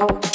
out.